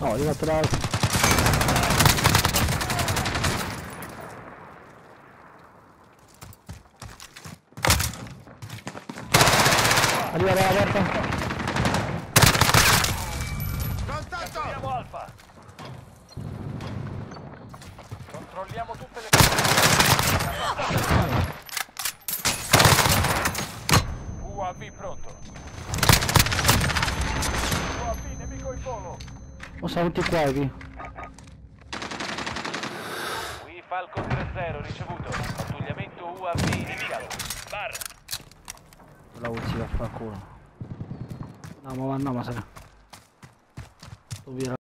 No, arrivato l'altro. Arriva dalla porta. Contatto! Abbiamo Alfa. Controlliamo tutte le UAV pronto. Oh, siamo tutti qua qui. Falcon 3-0 ricevuto. Pattugliamento UAV iniziato. Bar. La vaffanculo. No, ma no, ma se ne. Tu via